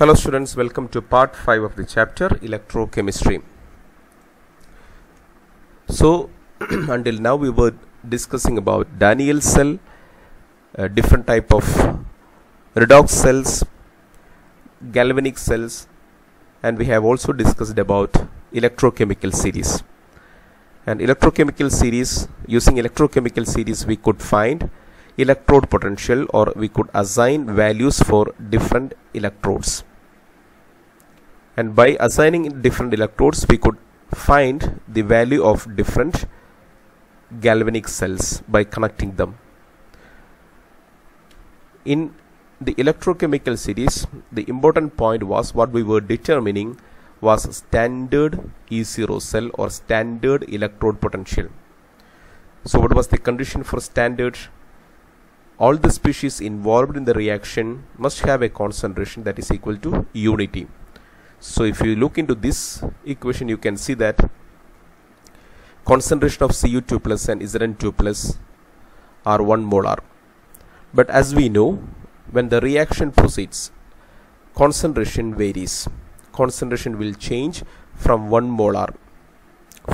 Hello students, welcome to part 5 of the chapter Electrochemistry. So until now we were discussing about Daniell cell, uh, different type of redox cells, galvanic cells and we have also discussed about electrochemical series. And electrochemical series, using electrochemical series we could find electrode potential or we could assign values for different electrodes and by assigning different electrodes we could find the value of different galvanic cells by connecting them. In the electrochemical series the important point was what we were determining was standard E0 cell or standard electrode potential. So what was the condition for standard? All the species involved in the reaction must have a concentration that is equal to unity. So if you look into this equation you can see that concentration of Cu2 plus and Zn2 plus are 1 molar. But as we know when the reaction proceeds concentration varies. Concentration will change from 1 molar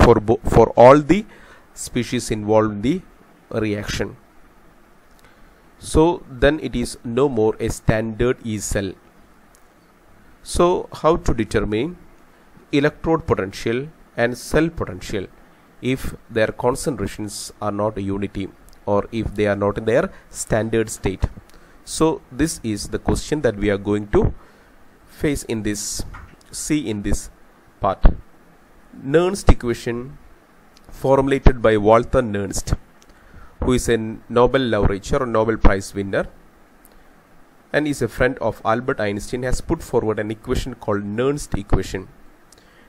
for, for all the species involved in the reaction so then it is no more a standard E cell so how to determine electrode potential and cell potential if their concentrations are not unity or if they are not in their standard state? So this is the question that we are going to face in this see in this part. Nernst equation formulated by Walther Nernst who is a Nobel laureate or Nobel Prize winner and is a friend of Albert Einstein has put forward an equation called Nernst equation.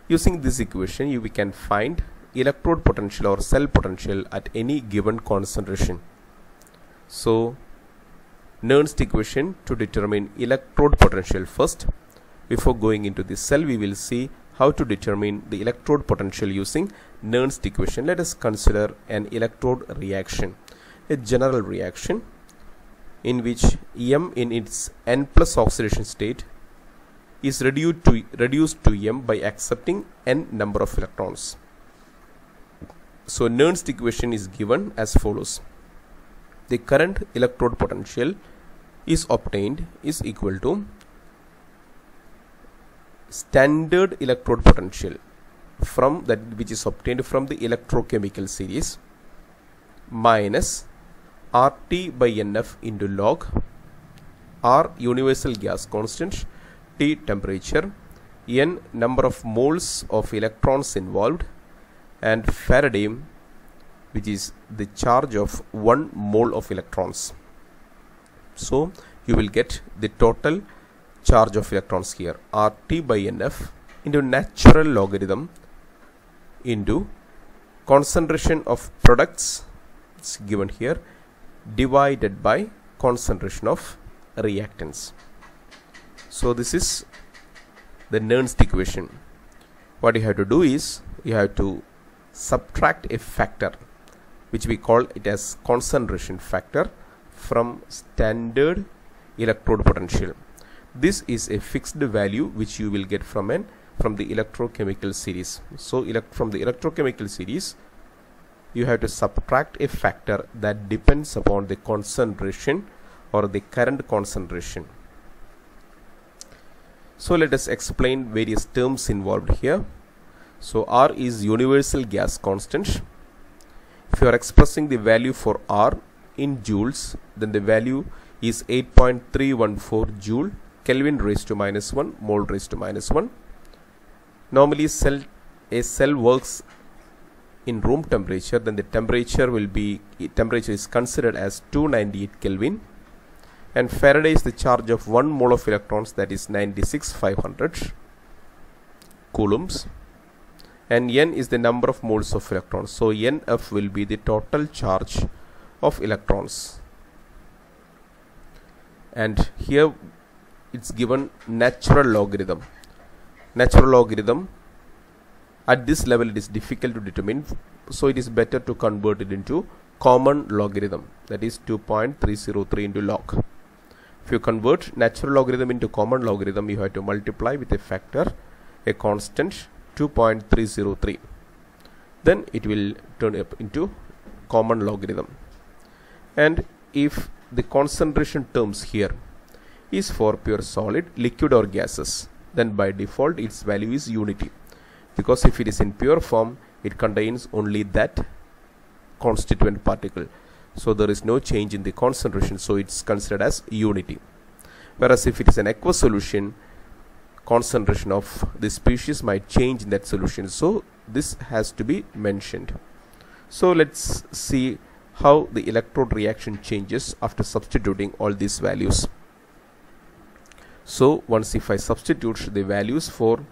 Using this equation you we can find electrode potential or cell potential at any given concentration. So Nernst equation to determine electrode potential first. Before going into the cell we will see how to determine the electrode potential using Nernst equation. Let us consider an electrode reaction a general reaction in which M in its N plus oxidation state is reduced to, reduced to M by accepting N number of electrons. So Nernst equation is given as follows. The current electrode potential is obtained is equal to standard electrode potential from that which is obtained from the electrochemical series minus RT by NF into log R universal gas constant T temperature N number of moles of electrons involved and Faraday which is the charge of 1 mole of electrons. So you will get the total charge of electrons here RT by NF into natural logarithm into concentration of products it's given here divided by concentration of reactants. So this is the Nernst equation. What you have to do is you have to subtract a factor which we call it as concentration factor from standard electrode potential. This is a fixed value which you will get from an from the electrochemical series. So elect from the electrochemical series you have to subtract a factor that depends upon the concentration or the current concentration. So let us explain various terms involved here. So R is universal gas constant. If you are expressing the value for R in joules, then the value is 8.314 joule Kelvin raised to minus 1 mole raised to minus 1. Normally cell a cell works in room temperature then the temperature will be temperature is considered as 298 Kelvin. And Faraday is the charge of 1 mole of electrons that is 96500 coulombs. And N is the number of moles of electrons. So NF will be the total charge of electrons. And here it's given natural logarithm. Natural logarithm at this level it is difficult to determine so it is better to convert it into common logarithm that is 2.303 into log. If you convert natural logarithm into common logarithm you have to multiply with a factor a constant 2.303 then it will turn up into common logarithm. And if the concentration terms here is for pure solid liquid or gases then by default its value is unity because if it is in pure form it contains only that constituent particle. So there is no change in the concentration. So it's considered as unity. Whereas if it is an aqueous solution concentration of the species might change in that solution. So this has to be mentioned. So let's see how the electrode reaction changes after substituting all these values. So once if I substitute the values for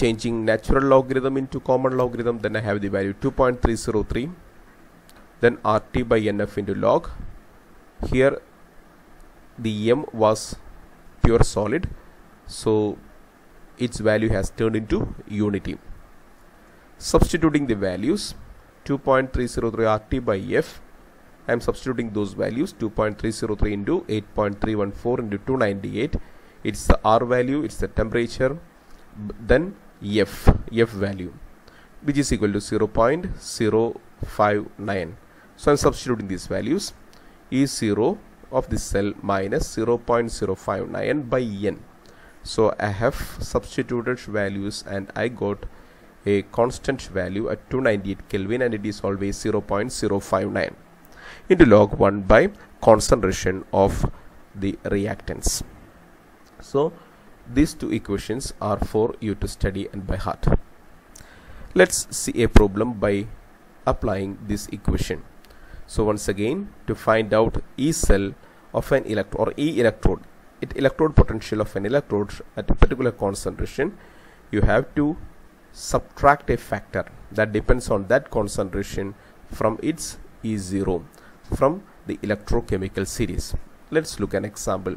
changing natural logarithm into common logarithm then I have the value 2.303 then RT by NF into log. Here the M was pure solid so its value has turned into unity. Substituting the values 2.303 RT by F I am substituting those values 2.303 into 8.314 into 298 it's the R value it's the temperature. Then F F value which is equal to 0.059 so I'm substituting these values. E0 of this cell minus 0.059 by N. So I have substituted values and I got a constant value at 298 Kelvin and it is always 0.059 into log 1 by concentration of the reactants. So these two equations are for you to study and by heart. Let's see a problem by applying this equation. So once again to find out E cell of an electrode or E electrode it electrode potential of an electrode at a particular concentration you have to subtract a factor that depends on that concentration from its E0 from the electrochemical series. Let's look an example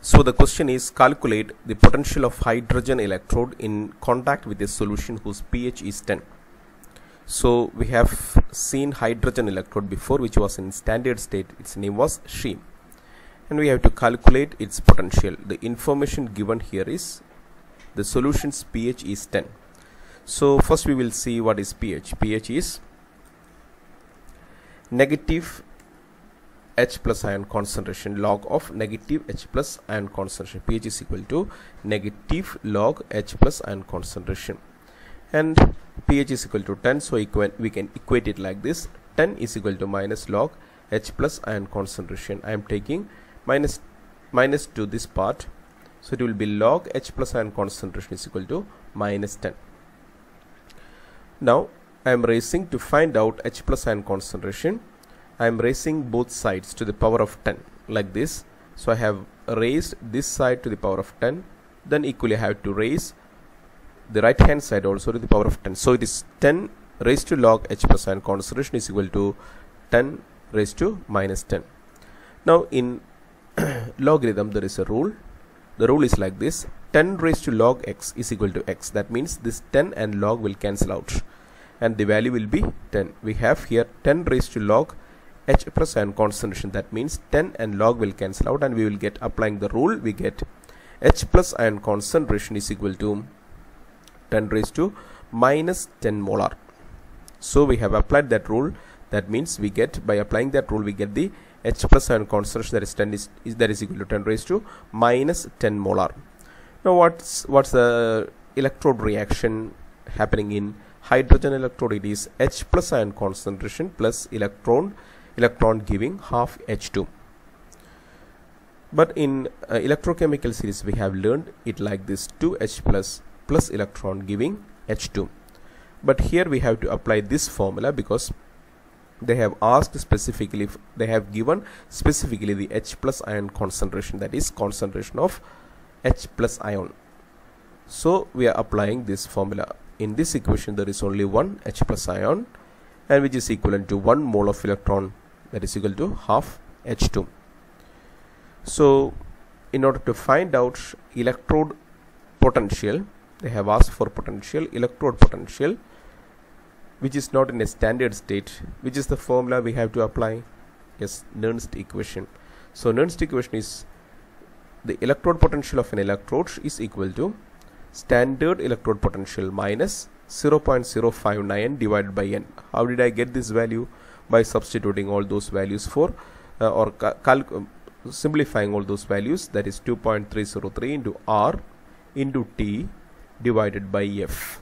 so the question is calculate the potential of hydrogen electrode in contact with a solution whose pH is 10. So we have seen hydrogen electrode before which was in standard state its name was SHE and we have to calculate its potential. The information given here is the solution's pH is 10. So first we will see what is pH. pH is negative H plus ion concentration log of negative H plus ion concentration. pH is equal to negative log H plus ion concentration. And pH is equal to 10 so we can equate it like this. 10 is equal to minus log H plus ion concentration. I am taking minus minus to this part. So it will be log H plus ion concentration is equal to minus 10 now I am raising to find out H plus ion concentration I am raising both sides to the power of 10 like this. So I have raised this side to the power of 10 then equally I have to raise the right hand side also to the power of 10 so it is 10 raised to log h plus ion concentration is equal to 10 raised to minus 10 now in logarithm there is a rule. The rule is like this. 10 raised to log x is equal to x. That means this 10 and log will cancel out and the value will be 10 we have here 10 raised to log h plus ion concentration. That means 10 and log will cancel out and we will get applying the rule. We get h plus ion concentration is equal to 10 raised to minus 10 molar. So we have applied that rule. That means we get by applying that rule we get the h plus ion concentration. That is 10 is, is that is equal to 10 raised to minus 10 molar. Now what's what's the electrode reaction happening in hydrogen electrode? It is h plus ion concentration plus electron electron giving half H2 but in uh, electrochemical series we have learned it like this 2H plus plus electron giving H2 but here we have to apply this formula because they have asked specifically they have given specifically the H plus ion concentration that is concentration of H plus ion. So we are applying this formula. In this equation there is only one H plus ion and which is equivalent to 1 mole of electron that is equal to half H2 so in order to find out electrode potential they have asked for potential electrode potential which is not in a standard state which is the formula we have to apply yes Nernst equation So Nernst equation is the electrode potential of an electrode is equal to standard electrode potential minus 0.059 divided by n. How did I get this value? By substituting all those values for uh, or simplifying all those values that is 2.303 into R into T divided by F.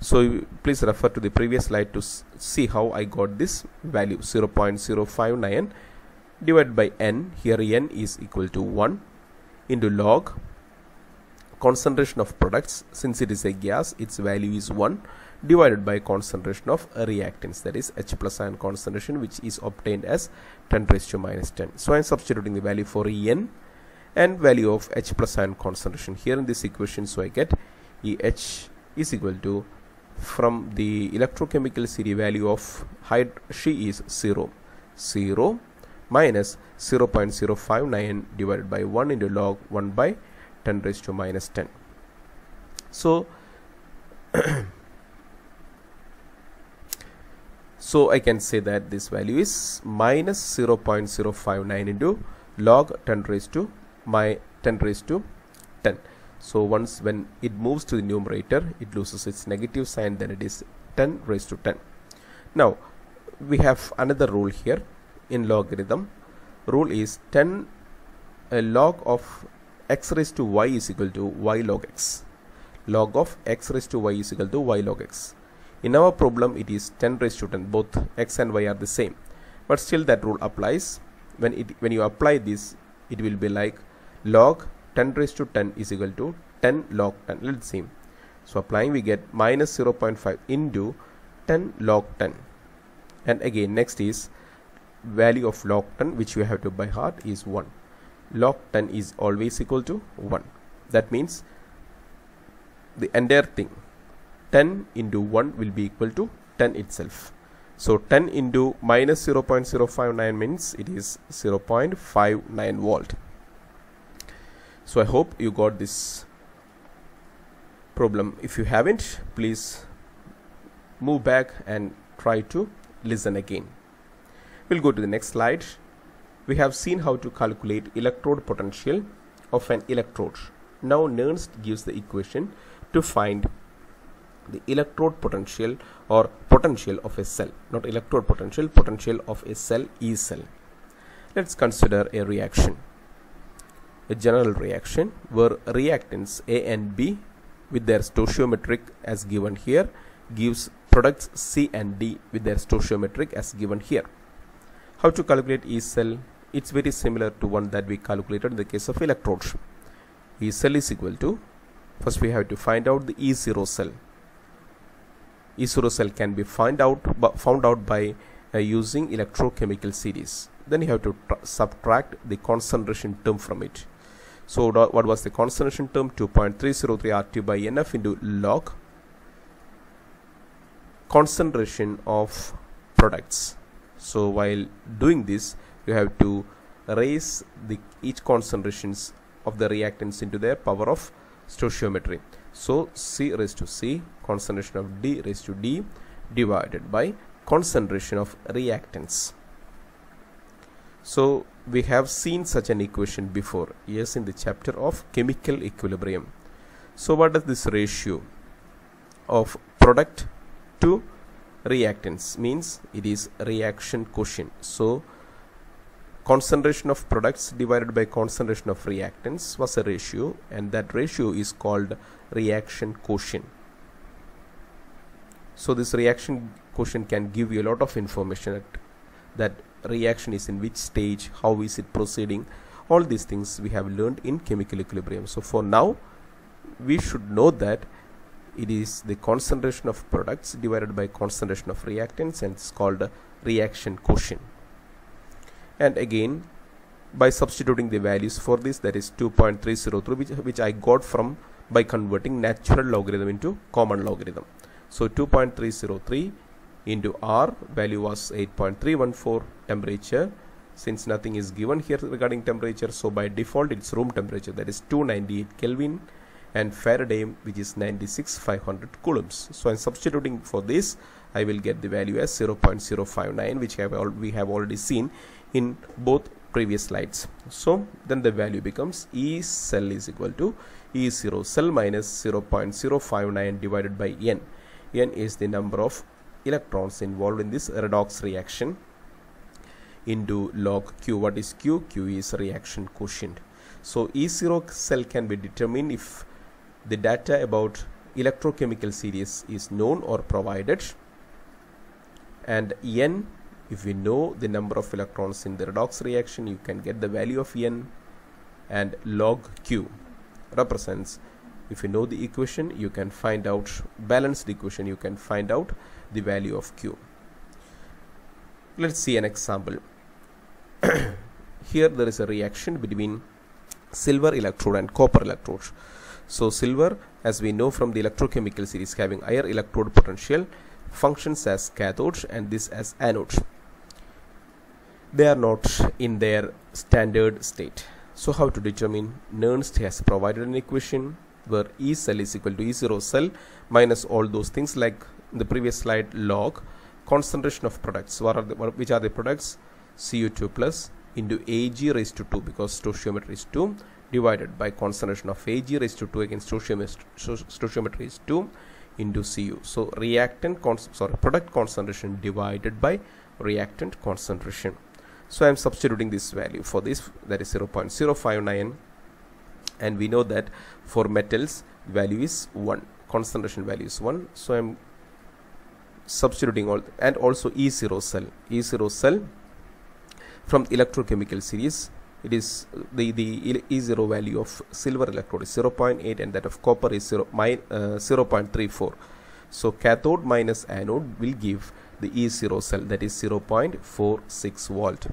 So please refer to the previous slide to see how I got this value 0.059 divided by N. Here N is equal to 1 into log concentration of products since it is a gas its value is 1 divided by concentration of reactants that is H plus ion concentration which is obtained as 10 raised to minus 10. So I am substituting the value for En and value of H plus ion concentration. Here in this equation so I get EH is equal to from the electrochemical series value of height she is 0 0 minus 0.059 divided by 1 into log 1 by 10 raised to minus 10 so so I can say that this value is minus 0.059 into log 10 raised to my 10 raised to 10 so once when it moves to the numerator it loses its negative sign then it is 10 raised to 10 now we have another rule here in logarithm. Rule is 10 a log of x raised to y is equal to y log x. Log of x raised to y is equal to y log x in our problem it is 10 raised to 10 both x and y are the same. But still that rule applies. When it when you apply this it will be like log 10 raised to 10 is equal to 10 log 10 let's see so applying we get minus 0.5 into 10 log 10 and again next is value of log 10 which we have to by heart is 1 log 10 is always equal to 1 that means the entire thing 10 into 1 will be equal to 10 itself. So 10 into minus 0.059 means it is 0.59 volt. So I hope you got this problem. If you haven't please move back and try to listen again. We'll go to the next slide. We have seen how to calculate electrode potential of an electrode. Now Nernst gives the equation to find the electrode potential or potential of a cell not electrode potential potential of a cell E cell. Let's consider a reaction a general reaction where reactants A and B with their stoichiometric as given here gives products C and D with their stoichiometric as given here. How to calculate E cell? It's very similar to one that we calculated in the case of electrodes. E cell is equal to first we have to find out the E0 cell E0 cell can be find out found out by uh, using electrochemical series. Then you have to subtract the concentration term from it. So what was the concentration term? 2.303 RT by NF into log concentration of products. So while doing this you have to raise the each concentrations of the reactants into their power of stoichiometry so C raised to C concentration of D raised to D divided by concentration of reactants. So we have seen such an equation before. Yes in the chapter of chemical equilibrium. So what is this ratio of product to reactants means? It is reaction quotient. So concentration of products divided by concentration of reactants was a ratio and that ratio is called reaction quotient. So this reaction quotient can give you a lot of information that, that reaction is in which stage how is it proceeding. All these things we have learned in chemical equilibrium. So for now we should know that it is the concentration of products divided by concentration of reactants and it's called reaction quotient and again by substituting the values for this that is 2.303 which, which I got from by converting natural logarithm into common logarithm. So 2.303 into R value was 8.314 temperature. Since nothing is given here regarding temperature so by default it's room temperature that is 298 Kelvin and Faraday which is 96 500 coulombs. So I'm substituting for this I will get the value as 0.059 which have we have already seen in both previous slides. So then the value becomes E cell is equal to E0 cell minus 0.059 divided by N. N is the number of electrons involved in this redox reaction into log Q. What is Q? Q is reaction quotient. So E0 cell can be determined if the data about electrochemical series is known or provided and N if we know the number of electrons in the redox reaction you can get the value of N and log Q represents. If you know the equation you can find out balanced equation you can find out the value of Q. Let's see an example. Here there is a reaction between silver electrode and copper electrode. So silver as we know from the electrochemical series having higher electrode potential functions as cathode and this as anode they are not in their standard state so how to determine Nernst has provided an equation where E cell is equal to E0 cell minus all those things like the previous slide log concentration of products what are the, which are the products Cu2 plus into Ag raised to 2 because stoichiometry is 2 divided by concentration of Ag raised to 2 against stoichiometry is 2 into Cu. So reactant sorry product concentration divided by reactant concentration. So I am substituting this value for this that is 0.059 and we know that for metals value is 1 concentration value is 1 so I am substituting all and also E0 cell. E0 cell from electrochemical series it is the the E0 value of silver electrode is 0.8 and that of copper is 0 my, uh, 0.34 so cathode minus anode will give the E0 cell that is 0.46 volt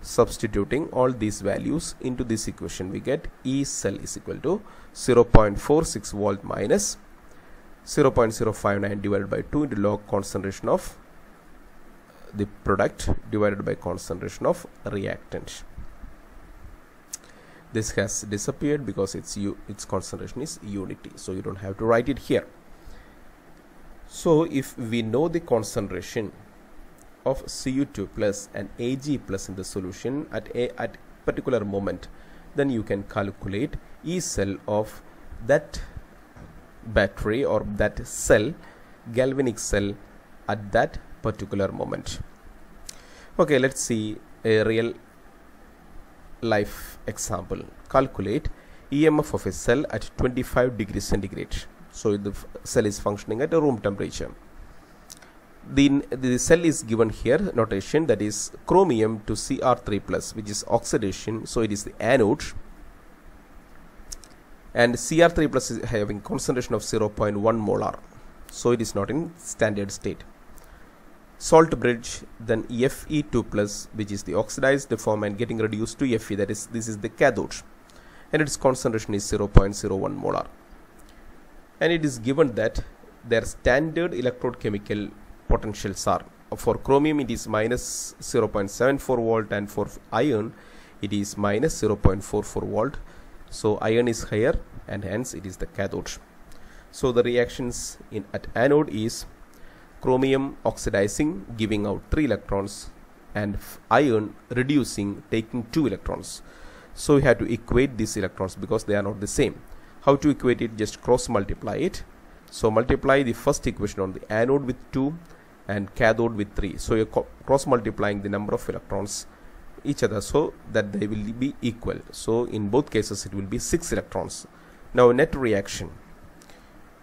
substituting all these values into this equation. We get E cell is equal to 0.46 volt minus 0.059 divided by 2 into log concentration of the product divided by concentration of reactant. This has disappeared because its its concentration is unity. So you don't have to write it here so if we know the concentration of Cu2 plus and Ag plus in the solution at a at particular moment then you can calculate E cell of that battery or that cell galvanic cell at that particular moment. Okay let's see a real life example. Calculate EMF of a cell at 25 degrees centigrade so the cell is functioning at a room temperature. The, the cell is given here notation that is chromium to Cr3 plus which is oxidation. So it is the anode. And Cr3 plus is having concentration of 0.1 molar so it is not in standard state. Salt bridge then Fe2 plus which is the oxidized form and getting reduced to Fe that is this is the cathode. And its concentration is 0.01 molar and it is given that their standard electrode chemical potentials are for chromium it is minus 0.74 volt and for iron it is minus 0.44 volt. So iron is higher and hence it is the cathode. So the reactions in at anode is chromium oxidizing giving out 3 electrons and iron reducing taking 2 electrons. So we have to equate these electrons because they are not the same how to equate it? Just cross multiply it. So multiply the first equation on the anode with 2 and cathode with 3 so you're cross multiplying the number of electrons each other so that they will be equal. So in both cases it will be 6 electrons. Now net reaction.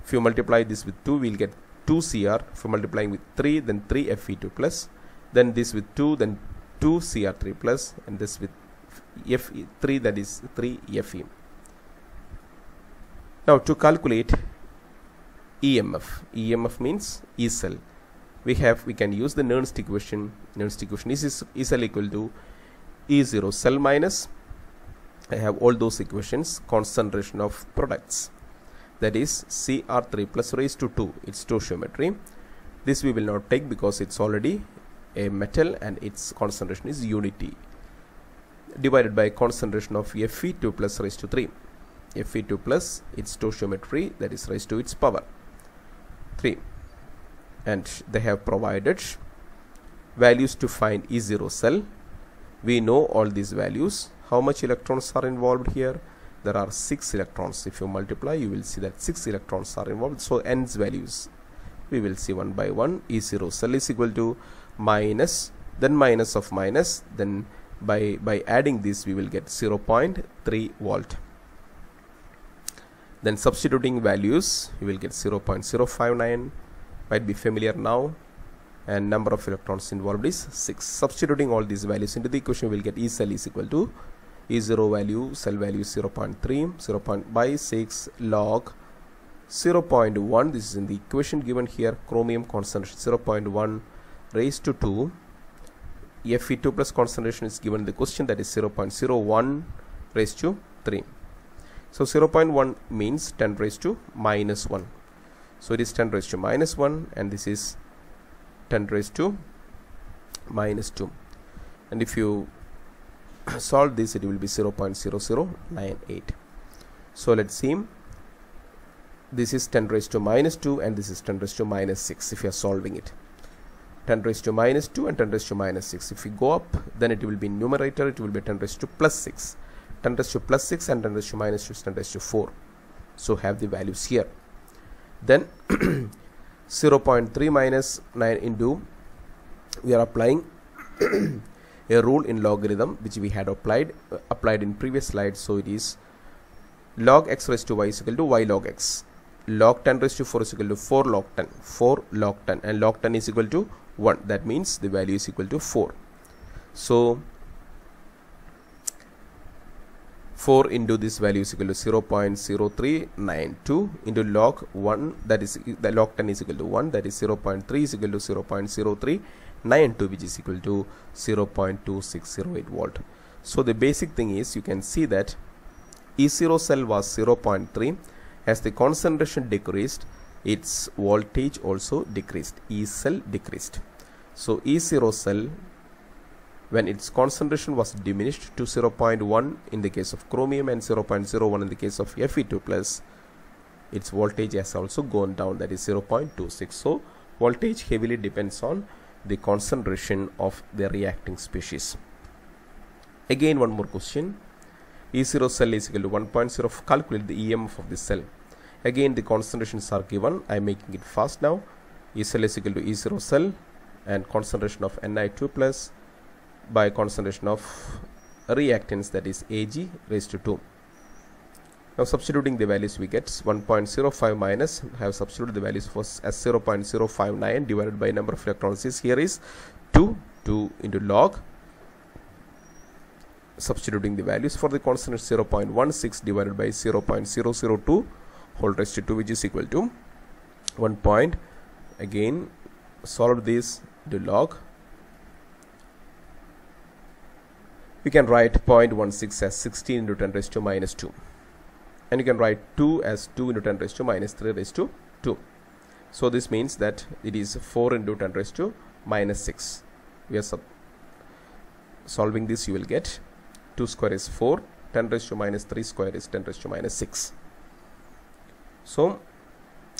If you multiply this with 2 we'll get 2 Cr. For multiplying with 3 then 3 Fe2 plus. Then this with 2 then 2 Cr3 plus. And this with Fe3 that is 3 Fe now to calculate EMF EMF means E cell. We have we can use the Nernst equation. Nernst equation is E cell equal to E0 cell minus I have all those equations concentration of products. That is Cr3 plus raised to 2 its stoichiometry. This we will not take because it's already a metal and its concentration is unity divided by concentration of Fe2 plus raised to 3 Fe2 plus its stoichiometry that is raised to its power. 3 and they have provided values to find E0 cell. We know all these values. How much electrons are involved here? There are six electrons. If you multiply you will see that six electrons are involved. So n's values. We will see one by one. E0 cell is equal to minus then minus of minus then by by adding this we will get 0.3 volt then substituting values you will get 0.059 might be familiar now. And number of electrons involved is 6 substituting all these values into the equation we will get E cell is equal to E0 value cell value 0.3 0. by 6 log 0.1 this is in the equation given here chromium concentration 0.1 raised to 2 Fe2 plus concentration is given in the question that is 0.01 raised to 3 so 0.1 means 10 raised to minus 1 so it is 10 raised to minus 1 and this is 10 raised to minus 2 and if you solve this it will be 0.0098 so let's see. This is 10 raised to minus 2 and this is 10 raised to minus 6 if you are solving it. 10 raised to minus 2 and 10 raised to minus 6 if we go up then it will be numerator it will be 10 raised to plus 6 10 raised to plus 6 and 10 raised to minus 2 is 10 raised to 4 so have the values here. Then 0.3 minus 9 into we are applying a rule in logarithm which we had applied uh, applied in previous slide so it is log x raised to y is equal to y log x. Log 10 raised to 4 is equal to 4 log 10 4 log 10 and log 10 is equal to 1 that means the value is equal to 4 so 4 into this value is equal to 0 0.0392 into log 1 that is the log 10 is equal to 1 that is 0 0.3 is equal to 0 0.0392 which is equal to 0 0.2608 volt. So the basic thing is you can see that E0 cell was 0.3 as the concentration decreased its voltage also decreased E cell decreased. So E0 cell when its concentration was diminished to 0.1 in the case of chromium and 0.01 in the case of Fe2 plus its voltage has also gone down that is 0.26 so voltage heavily depends on the concentration of the reacting species. Again one more question. E0 cell is equal to 1.0 calculate the EMF of the cell. Again the concentrations are given. I am making it fast now. E cell is equal to E0 cell and concentration of Ni2 plus by concentration of reactants that is Ag raised to 2. Now substituting the values we get 1.05 minus I have substituted the values for as 0.059 divided by number of electrons is here is 2 2 into log substituting the values for the constant 0.16 divided by 0.002 whole raised to 2 which is equal to 1 point again solve this to log we can write 0.16 as 16 into 10 raised to minus 2 and you can write 2 as 2 into 10 raised to minus 3 raised to 2 so this means that it is 4 into 10 raised to minus 6 we are solving this you will get 2 square is 4 10 raised to minus 3 square is 10 raised to minus 6 so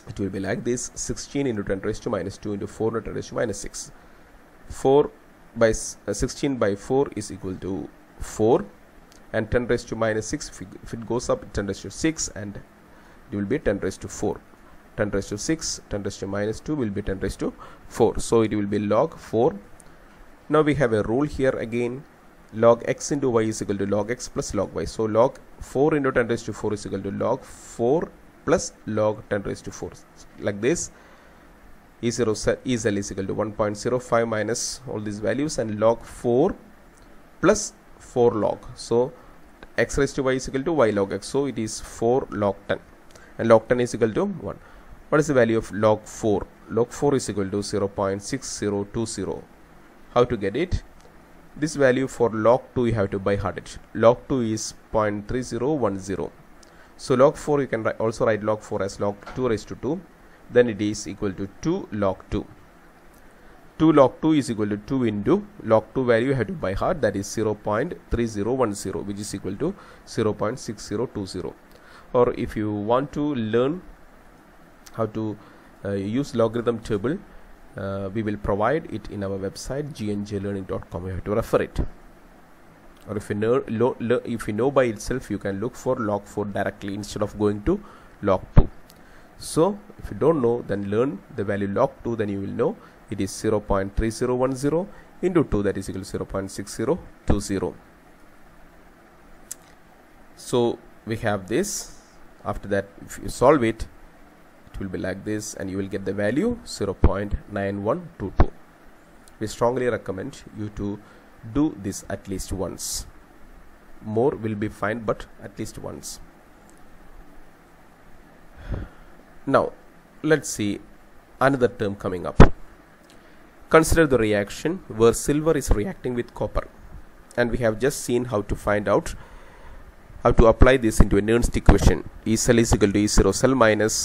it will be like this 16 into 10 raised to minus 2 into 4 into 10 raised to minus 6 4 by uh, 16 by 4 is equal to 4 and 10 raised to minus 6 if, if it goes up 10 raised to 6 and it will be 10 raised to 4 10 raised to 6 10 raised to minus 2 will be 10 raised to 4 so it will be log 4 now we have a rule here again. Log x into y is equal to log x plus log y. So log 4 into 10 raised to 4 is equal to log 4 plus log 10 raised to 4 like this E0 cell, E is equal to 1.05 minus all these values and log 4 plus 4 log. So x raised to y is equal to y log x. So it is 4 log 10 and log 10 is equal to 1. What is the value of log 4? Log 4 is equal to 0.6020. How to get it? This value for log 2 you have to by heart it. Log 2 is 0.3010. So log 4 you can also write log 4 as log 2 raised to 2 then it is equal to 2 log 2 2 log 2 is equal to 2 into log 2 value you have to by heart that is 0.3010 which is equal to 0.6020 or if you want to learn how to uh, use logarithm table uh, we will provide it in our website gnjlearning.com you have to refer it. Or if you know lo, lo, if you know by itself you can look for log 4 directly instead of going to log 2 so if you don't know then learn the value log 2 then you will know it is 0.3010 into 2 that is equal to 0.6020 so we have this. After that if you solve it it will be like this and you will get the value 0.9122 we strongly recommend you to do this at least once. More will be fine but at least once. Now let's see another term coming up consider the reaction where silver is reacting with copper and we have just seen how to find out how to apply this into a Nernst equation E cell is equal to E 0 cell minus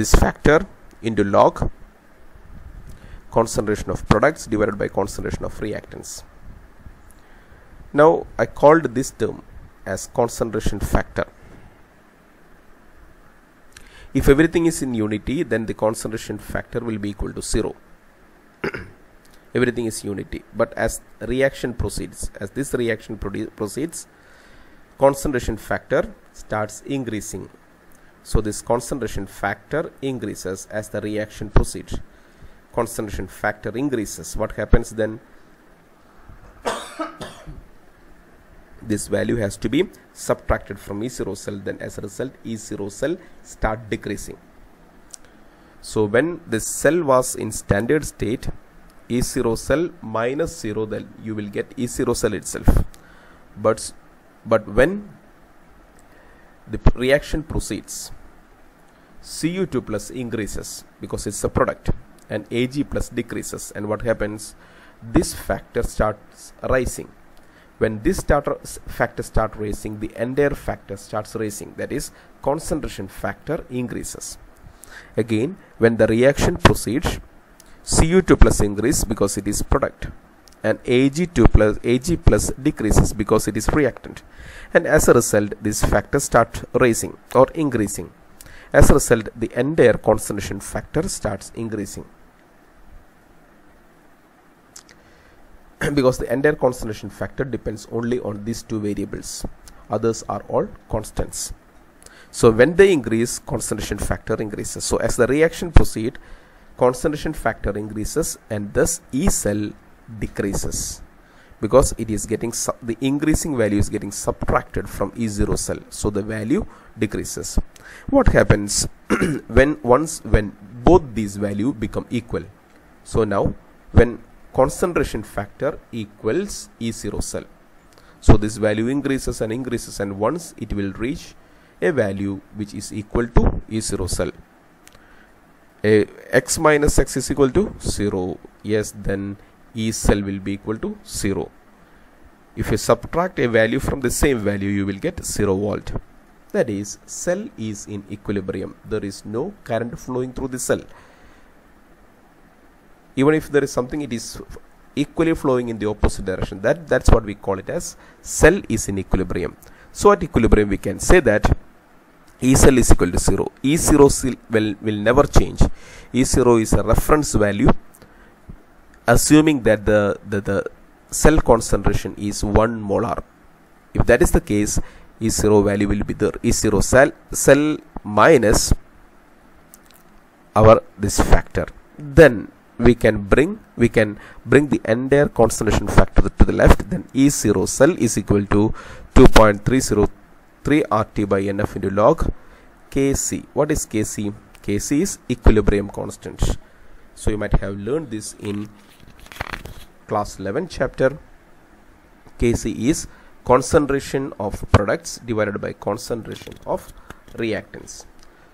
this factor into log concentration of products divided by concentration of reactants. Now I called this term as concentration factor. If everything is in unity then the concentration factor will be equal to 0. everything is unity. But as reaction proceeds as this reaction proceeds concentration factor starts increasing. So this concentration factor increases as the reaction proceeds. Concentration factor increases. What happens then this value has to be subtracted from E0 cell then as a result E0 cell start decreasing. So when this cell was in standard state E0 cell minus 0 then you will get E0 cell itself. But but when the reaction proceeds Cu2 plus increases because it's a product and Ag plus decreases. And what happens? This factor starts rising when this starter factor start raising the entire factor starts raising that is concentration factor increases. Again when the reaction proceeds Cu2 plus increase because it is product and Ag2 plus Ag plus decreases because it is reactant. And as a result this factor start raising or increasing. As a result the entire concentration factor starts increasing because the entire concentration factor depends only on these two variables. Others are all constants. So when they increase concentration factor increases. So as the reaction proceed concentration factor increases and thus E cell decreases. Because it is getting the increasing value is getting subtracted from E0 cell. So the value decreases. What happens when once when both these value become equal? So now when concentration factor equals E0 cell. So this value increases and increases and once it will reach a value which is equal to E0 cell. A x minus x is equal to 0 yes then E cell will be equal to 0 if you subtract a value from the same value you will get 0 volt. That is cell is in equilibrium. There is no current flowing through the cell even if there is something it is equally flowing in the opposite direction. That that's what we call it as cell is in equilibrium. So at equilibrium we can say that E cell is equal to 0 E0 will, will never change. E0 is a reference value assuming that the, the, the cell concentration is 1 molar. If that is the case E0 value will be there. E0 cell cell minus our this factor. Then we can bring we can bring the entire concentration factor to the left then E0 cell is equal to 2.303 RT by NF into log Kc what is Kc Kc is equilibrium constant. So you might have learned this in class 11 chapter. Kc is concentration of products divided by concentration of reactants.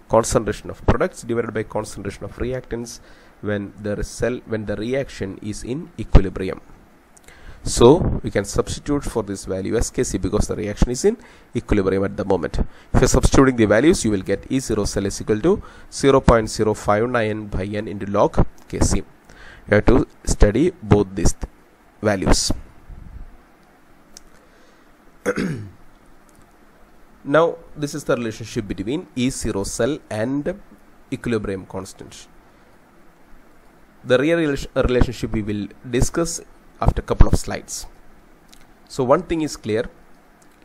Concentration of products divided by concentration of reactants when the cell when the reaction is in equilibrium. So we can substitute for this value as Kc because the reaction is in equilibrium at the moment. If you're substituting the values you will get E0 cell is equal to 0.059 by n into log Kc you have to study both these values. Now this is the relationship between E0 cell and equilibrium constant the real relationship we will discuss after a couple of slides. So one thing is clear.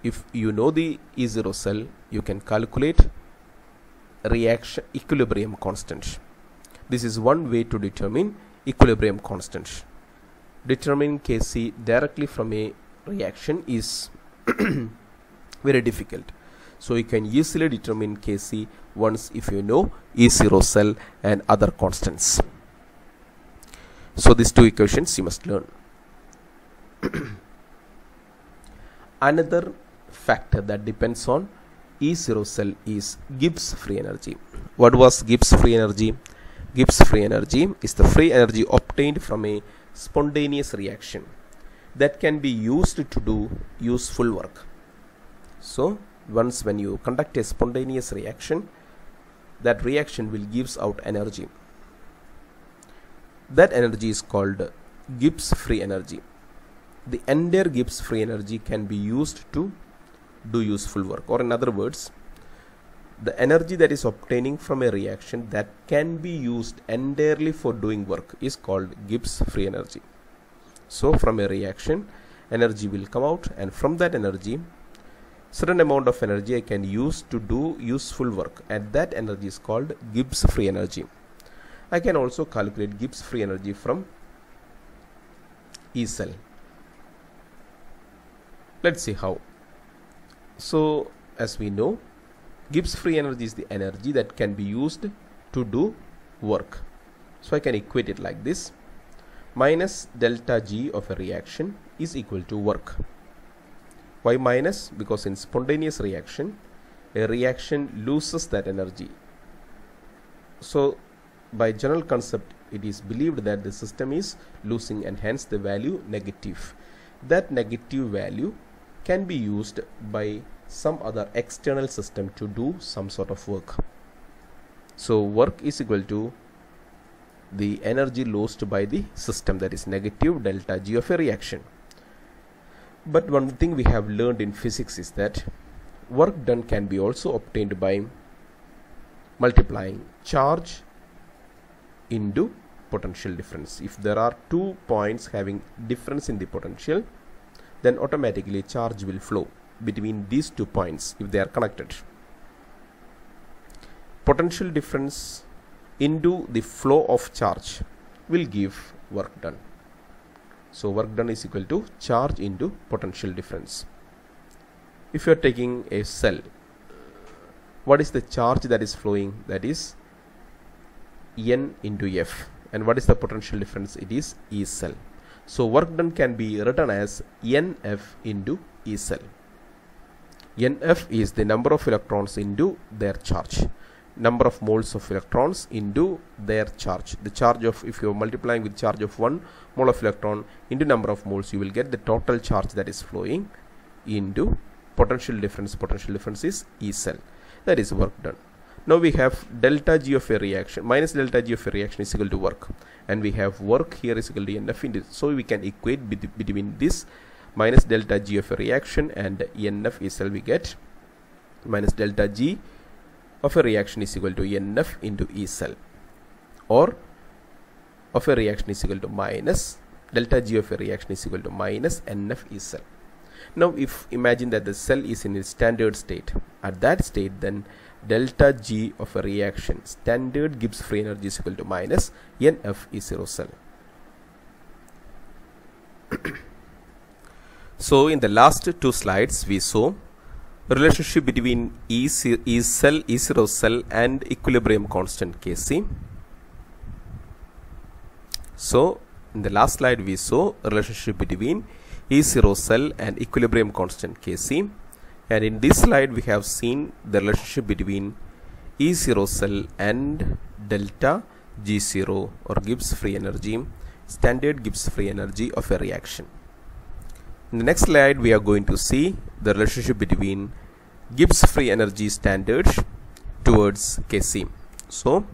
If you know the E0 cell you can calculate reaction equilibrium constant. This is one way to determine equilibrium constant. Determining Kc directly from a reaction is very difficult. So you can easily determine Kc once if you know E0 cell and other constants so these two equations you must learn. Another factor that depends on E0 cell is Gibbs free energy. What was Gibbs free energy? Gibbs free energy is the free energy obtained from a spontaneous reaction that can be used to do useful work. So once when you conduct a spontaneous reaction that reaction will gives out energy that energy is called Gibbs free energy. The entire Gibbs free energy can be used to do useful work. Or in other words the energy that is obtaining from a reaction that can be used entirely for doing work is called Gibbs free energy. So from a reaction energy will come out and from that energy certain amount of energy I can use to do useful work. And that energy is called Gibbs free energy I can also calculate Gibbs free energy from E cell. Let's see how. So as we know Gibbs free energy is the energy that can be used to do work. So I can equate it like this. Minus delta G of a reaction is equal to work. Why minus? Because in spontaneous reaction a reaction loses that energy. So by general concept it is believed that the system is losing and hence the value negative. That negative value can be used by some other external system to do some sort of work. So work is equal to the energy lost by the system that is negative delta g of a reaction. But one thing we have learned in physics is that work done can be also obtained by multiplying charge into potential difference. If there are two points having difference in the potential then automatically charge will flow between these two points if they are connected. Potential difference into the flow of charge will give work done. So work done is equal to charge into potential difference. If you are taking a cell what is the charge that is flowing? That is n into f and what is the potential difference it is e cell so work done can be written as NF into E cell. NF is the number of electrons into their charge. Number of moles of electrons into their charge. The charge of, if you are multiplying with charge of 1 mole of electron into number of moles, you will get the total charge that is flowing into potential difference. Potential difference is E cell. That is work done now we have delta g of a reaction. Minus delta g of a reaction is equal to work. And we have work here is equal to nf into so we can equate between this minus delta g of a reaction and nf is we get minus delta g of a reaction is equal to nf into e cell or of a reaction is equal to minus delta g of a reaction is equal to minus nf e cell now if imagine that the cell is in its standard state. At that state then delta G of a reaction standard Gibbs free energy is equal to minus NF E0 cell. so in the last two slides we saw relationship between E, e cell E0 cell and equilibrium constant Kc. So in the last slide we saw relationship between E0 cell and equilibrium constant Kc and in this slide we have seen the relationship between E0 cell and delta G0 or Gibbs free energy standard Gibbs free energy of a reaction. In the next slide we are going to see the relationship between Gibbs free energy standard towards Kc. So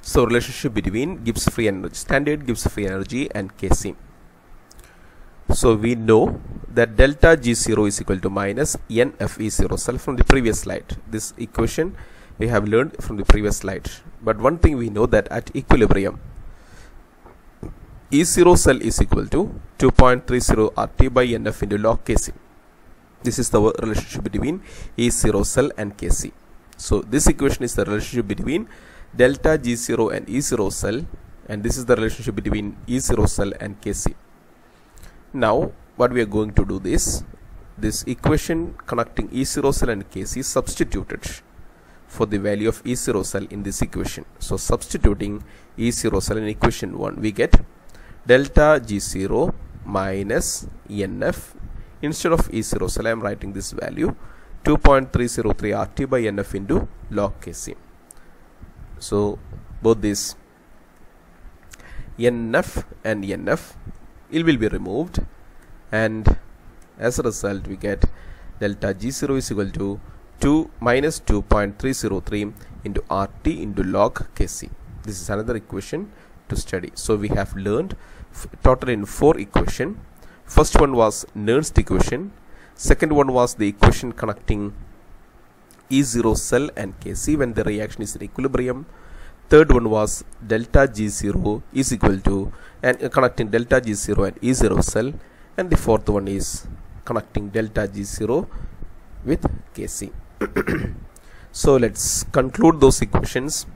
so relationship between Gibbs free energy standard Gibbs free energy and Kc. So we know that delta G0 is equal to minus NFE0 cell from the previous slide. This equation we have learned from the previous slide. But one thing we know that at equilibrium, E0 cell is equal to 2.30 RT by NF into log Kc. This is the relationship between E0 cell and Kc. So this equation is the relationship between delta G0 and E0 cell and this is the relationship between E0 cell and Kc. Now what we are going to do this this equation connecting E0 cell and Kc substituted for the value of E0 cell in this equation. So substituting E0 cell in equation 1 we get delta G0 minus NF instead of E0 cell I am writing this value 2.303 RT by NF into log Kc. So both this NF and NF it will be removed and as a result we get delta G0 is equal to 2 minus 2.303 into RT into log Kc. This is another equation to study. So we have learned total in four equation. First one was Nernst equation. Second one was the equation connecting E0 cell and Kc when the reaction is in equilibrium. Third one was delta G0 is equal to and connecting delta G0 and E0 cell. And the fourth one is connecting delta G0 with Kc. so let's conclude those equations.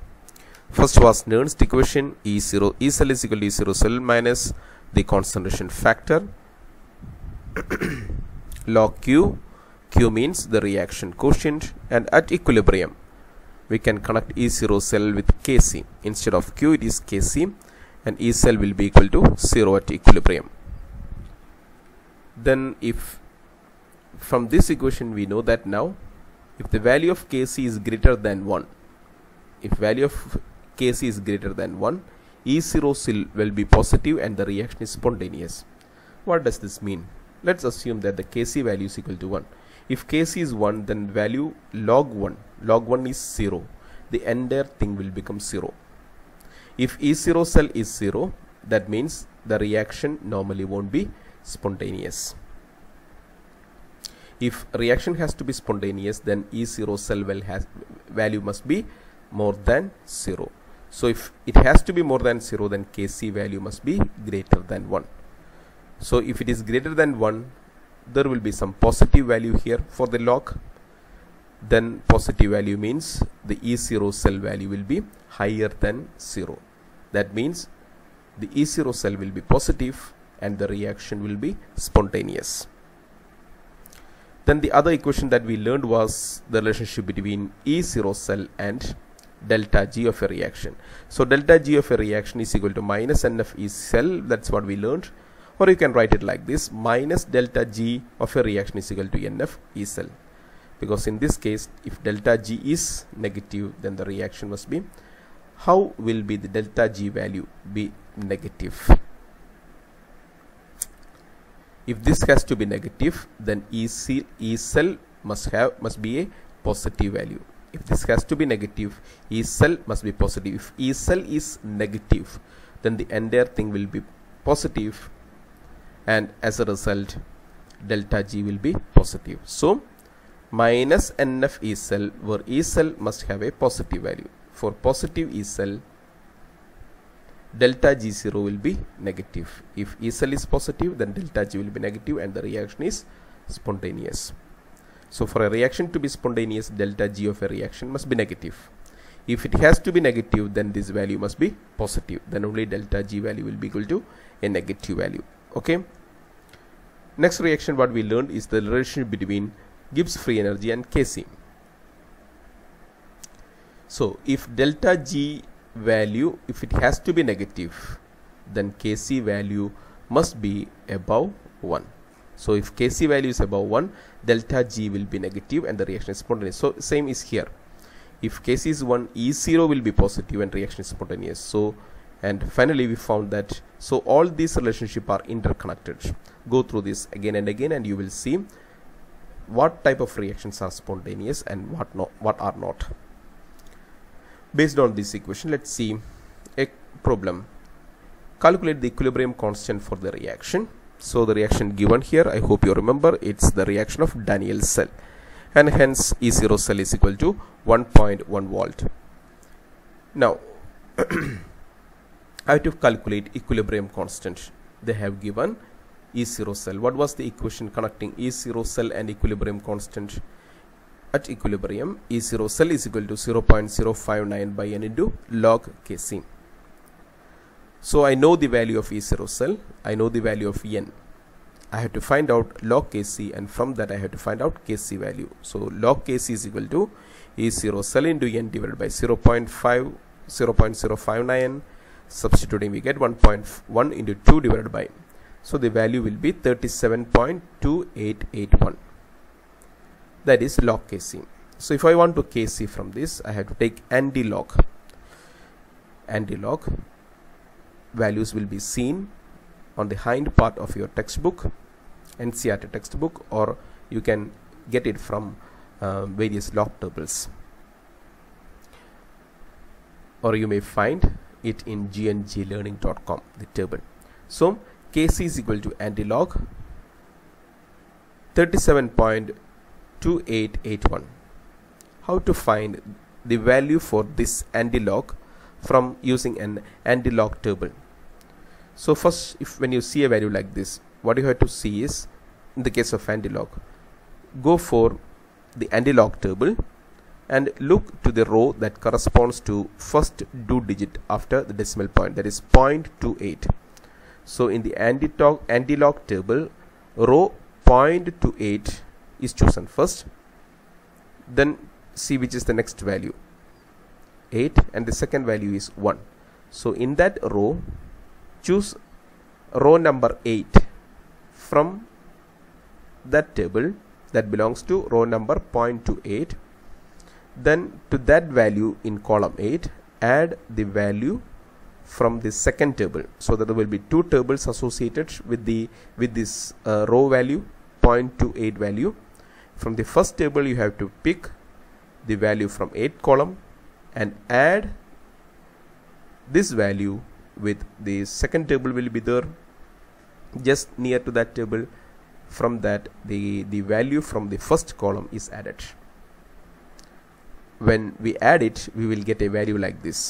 First was Nernst equation E0 E cell is equal to E0 cell minus the concentration factor. Log Q. Q means the reaction quotient. And at equilibrium we can connect E0 cell with Kc instead of Q it is Kc and E cell will be equal to 0 at equilibrium. Then if from this equation we know that now if the value of Kc is greater than 1 if value of Kc is greater than 1 E0 cell will be positive and the reaction is spontaneous. What does this mean? Let's assume that the Kc value is equal to 1 if Kc is 1 then value log 1 log 1 is 0 the entire thing will become 0 if E0 cell is 0 that means the reaction normally won't be spontaneous. If reaction has to be spontaneous then E0 cell well has value must be more than 0 so if it has to be more than 0 then Kc value must be greater than 1 so if it is greater than 1 there will be some positive value here for the log then positive value means the E0 cell value will be higher than 0 that means the E0 cell will be positive and the reaction will be spontaneous. Then the other equation that we learned was the relationship between E0 cell and delta G of a reaction. So delta G of a reaction is equal to minus NF E cell that's what we learned. Or you can write it like this minus delta G of a reaction is equal to NF E cell because in this case if delta G is negative then the reaction must be how will be the delta G value be negative? If this has to be negative then E, C, e cell must have must be a positive value. If this has to be negative E cell must be positive. If E cell is negative then the entire thing will be positive and as a result delta G will be positive. So minus NF E cell where E cell must have a positive value for positive E cell delta G0 will be negative. If E cell is positive then delta G will be negative and the reaction is spontaneous. So for a reaction to be spontaneous delta G of a reaction must be negative. If it has to be negative then this value must be positive then only delta G value will be equal to a negative value. Okay. Next reaction what we learned is the relation between Gibbs free energy and Kc. So if delta G value if it has to be negative then Kc value must be above 1 so if Kc value is above 1 delta G will be negative and the reaction is spontaneous. So same is here. If Kc is 1 E0 will be positive and reaction is spontaneous. So and finally we found that so all these relationship are interconnected. Go through this again and again and you will see what type of reactions are spontaneous and what not what are not. Based on this equation let's see a problem. Calculate the equilibrium constant for the reaction. So the reaction given here i hope you remember it's the reaction of daniell cell. And hence e0 cell is equal to 1.1 volt. Now I have to calculate equilibrium constant. They have given E0 cell. What was the equation connecting E0 cell and equilibrium constant? At equilibrium, E0 cell is equal to 0.059 by n into log Kc. So I know the value of E0 cell, I know the value of n. I have to find out log Kc and from that I have to find out Kc value. So log Kc is equal to E0 cell into n divided by 0.5 0.059 substituting we get 1.1 into 2 divided by so the value will be 37.2881 that is log Kc. So if I want to Kc from this I have to take anti-log. Anti-log values will be seen on the hind part of your textbook NCERT textbook or you can get it from uh, various log tables. Or you may find it in gnjlearning.com the table. So kc is equal to anti-log 37.2881 how to find the value for this anti-log from using an anti-log table? So first if when you see a value like this what you have to see is in the case of anti-log go for the anti-log table and look to the row that corresponds to first two digit after the decimal point that is 0.28 so in the anti-log table row 0.28 is chosen first. Then see which is the next value 8 and the second value is 1 so in that row choose row number 8 from that table that belongs to row number 0.28 then to that value in column 8 add the value from the second table. So that there will be two tables associated with the with this uh, row value 0.28 value. From the first table you have to pick the value from 8 column and add this value with the second table will be there. Just near to that table from that the the value from the first column is added. When we add it we will get a value like this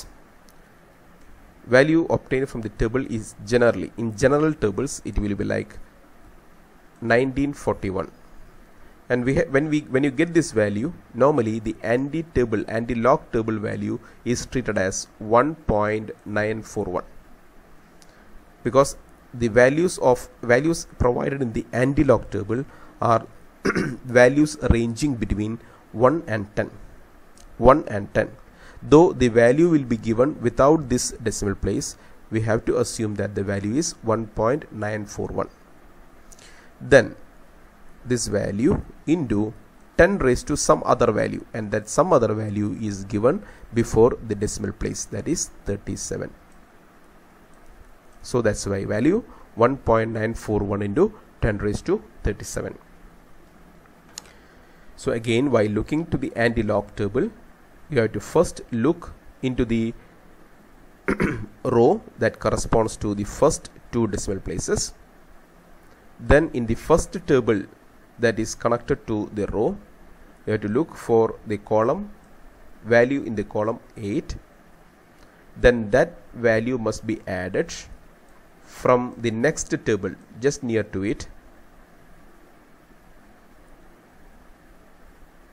value obtained from the table is generally in general tables it will be like 1941 and we when we when you get this value normally the anti table anti log table value is treated as 1.941 because the values of values provided in the anti log table are values ranging between 1 and 10 1 and 10 though the value will be given without this decimal place we have to assume that the value is 1.941 then this value into 10 raised to some other value and that some other value is given before the decimal place that is 37 so that's why value 1.941 into 10 raised to 37 so again while looking to the anti-log table you have to first look into the row that corresponds to the first two decimal places. Then in the first table that is connected to the row you have to look for the column value in the column 8 then that value must be added from the next table just near to it.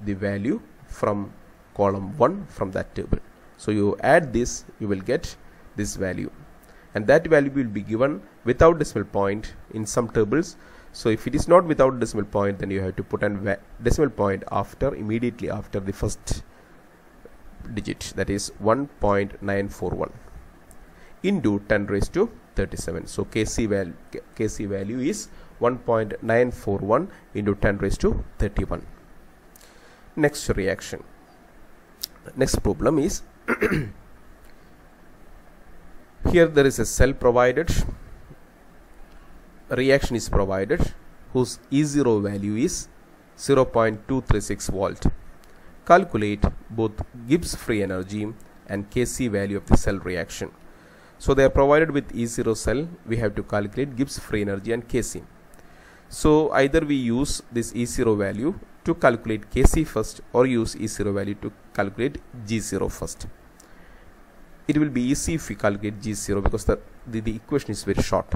The value from column 1 from that table. So you add this you will get this value. And that value will be given without decimal point in some tables. So if it is not without decimal point then you have to put a decimal point after immediately after the first digit. That is 1.941 into 10 raised to 37 so kc value kc value is 1.941 into 10 raised to 31 next reaction next problem is here there is a cell provided reaction is provided whose E0 value is 0.236 volt. Calculate both Gibbs free energy and Kc value of the cell reaction. So they are provided with E0 cell we have to calculate Gibbs free energy and Kc so either we use this E0 value to calculate Kc first or use E0 value to calculate G0 first. it will be easy if we calculate G0 because the, the, the equation is very short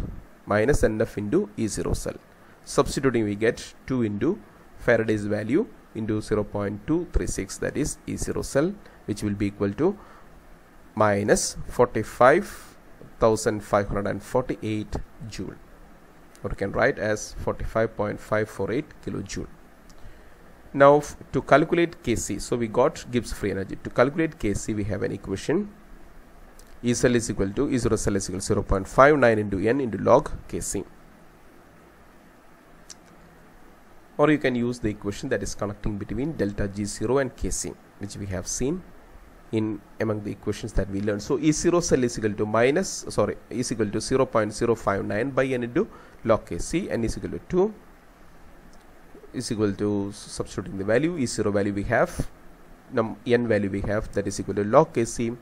minus NF into E0 cell substituting we get 2 into Faraday's value into 0.236 that is E0 cell which will be equal to minus 45,548 joule or you can write as 45.548 kilojoule. Now to calculate Kc, so we got Gibbs free energy. To calculate Kc we have an equation E cell is equal to E 0 cell is equal to 0.59 into n into log Kc. Or you can use the equation that is connecting between delta G0 and Kc which we have seen in among the equations that we learned. So E0 cell is equal to minus sorry is equal to 0.059 by n into log Kc n is equal to 2 is equal to substituting the value E0 value we have num n value we have that is equal to log Kc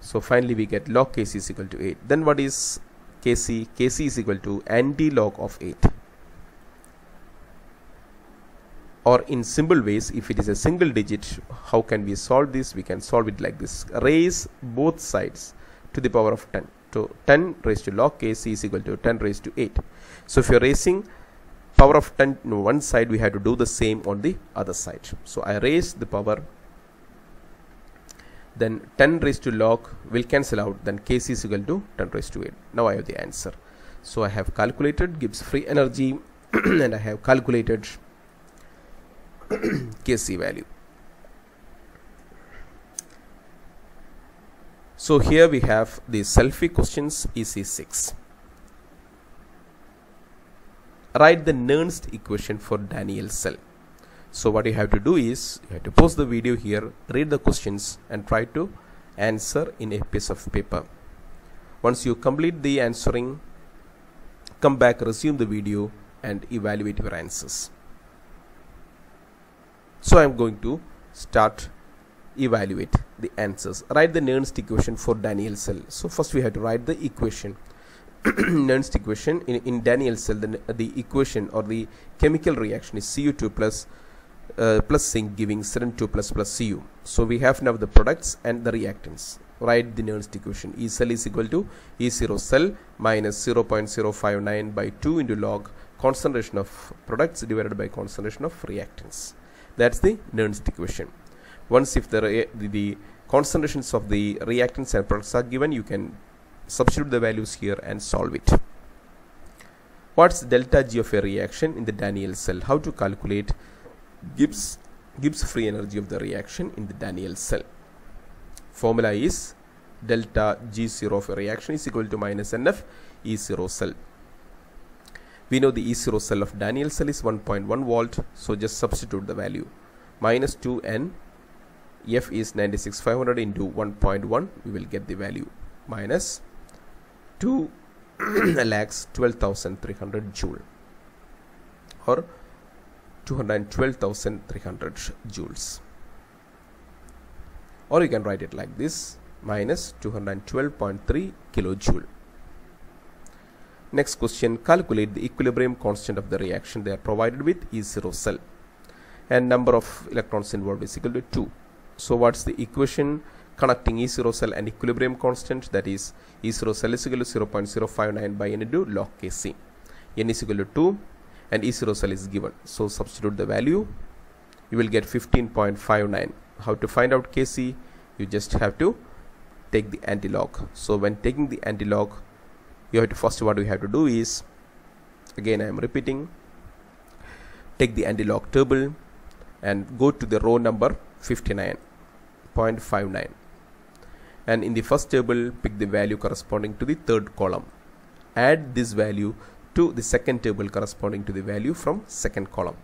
so finally we get log Kc is equal to 8 then what is Kc Kc is equal to anti-log of 8 or in simple ways if it is a single digit how can we solve this? We can solve it like this. Raise both sides to the power of 10 so 10 raised to log kc is equal to 10 raised to 8 so if you're raising power of 10 on one side we have to do the same on the other side so i raise the power then 10 raised to log will cancel out then kc is equal to 10 raised to 8 now i have the answer so i have calculated Gibbs free energy and i have calculated Kc value. So here we have the selfie questions EC6. Write the Nernst equation for Daniell cell. So what you have to do is you have to pause the video here, read the questions and try to answer in a piece of paper. Once you complete the answering, come back, resume the video and evaluate your answers. So I am going to start evaluate the answers. Write the Nernst equation for Daniell cell. So first we have to write the equation. Nernst equation in, in Daniell cell the, the equation or the chemical reaction is Cu2 plus uh, plus zinc giving Seren2 plus plus Cu. So we have now the products and the reactants. Write the Nernst equation. E cell is equal to E0 cell minus 0.059 by 2 into log concentration of products divided by concentration of reactants that's the Nernst equation once if the, the, the concentrations of the reactants and products are given you can substitute the values here and solve it. What's delta G of a reaction in the Daniell cell? How to calculate Gibbs Gibbs free energy of the reaction in the Daniell cell? Formula is delta G0 of a reaction is equal to minus NF E0 cell. We know the E0 cell of Daniell cell is 1.1 volt so just substitute the value. Minus 2n F is 96500 into 1.1 we will get the value. Minus 2 lakhs 12300 joule or 212,300 joules. Or you can write it like this minus 212.3 kilojoule Next question, calculate the equilibrium constant of the reaction they are provided with E0 cell. And number of electrons involved is equal to 2. So what's the equation connecting E0 cell and equilibrium constant that is E0 cell is equal to 0.059 by n into log Kc. n is equal to 2 and E0 cell is given. So substitute the value you will get 15.59. How to find out Kc? You just have to take the antilog. So when taking the antilog you have to first what we have to do is again I am repeating take the anti-log table and go to the row number 59.59 and in the first table pick the value corresponding to the third column. Add this value to the second table corresponding to the value from second column.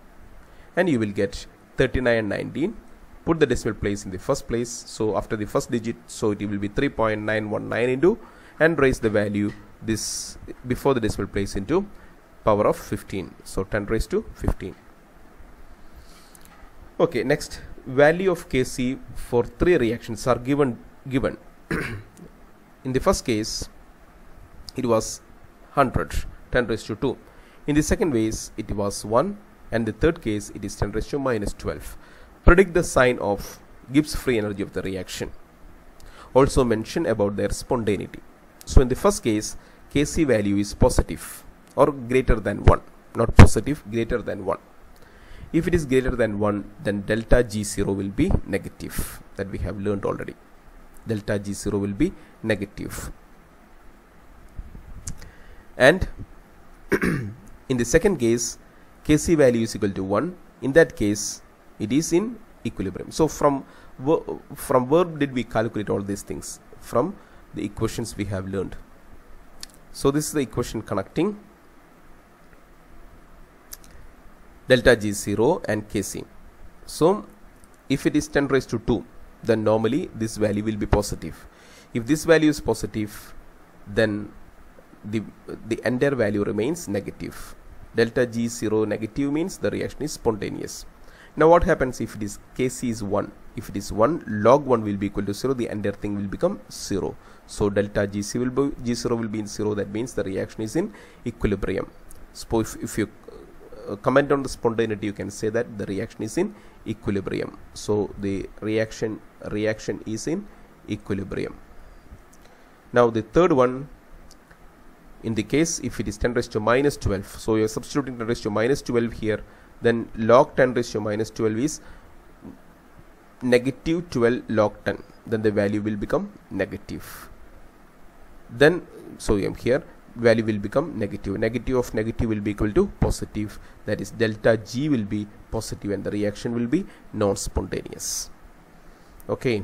And you will get 3919 put the decimal place in the first place. So after the first digit so it will be 3.919 into and raise the value this before the decimal place into power of 15 so 10 raised to 15 okay next. Value of kc for three reactions are given given in the first case it was 100 10 raised to 2 in the second case it was 1 and the third case it is 10 raised to minus 12 predict the sign of Gibbs free energy of the reaction also mention about their spontaneity. So in the first case, Kc value is positive or greater than 1, not positive, greater than 1. If it is greater than 1, then delta G0 will be negative that we have learned already. Delta G0 will be negative. And in the second case, Kc value is equal to 1. In that case, it is in equilibrium. So from from where did we calculate all these things? From the equations we have learned. So this is the equation connecting delta G0 and Kc. So if it is 10 raised to 2 then normally this value will be positive. If this value is positive then the, the entire value remains negative. Delta G0 negative means the reaction is spontaneous. Now what happens if it is Kc is 1? If it is 1, log 1 will be equal to 0, the entire thing will become 0. So delta Gc will be, G0 will be in 0, that means the reaction is in equilibrium. So if, if you uh, comment on the spontaneity, you can say that the reaction is in equilibrium. So the reaction reaction is in equilibrium. Now the third one in the case if it is 10 raised to minus 12 so you are substituting 10 raised to minus 12 here then log 10 raised to minus 12 is negative 12 log 10 then the value will become negative. Then so I am here value will become negative. Negative of negative will be equal to positive. That is delta g will be positive and the reaction will be non-spontaneous okay